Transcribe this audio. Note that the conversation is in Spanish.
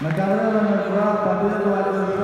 La carrera partido